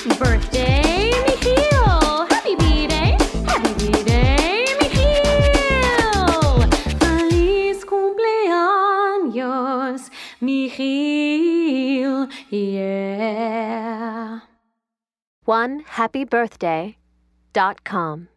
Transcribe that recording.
Birthday, Michiel. Happy birthday, Happy B-Day, Michiel. Feliz cumpleaños, Michiel. Yeah. One happy birthday dot com.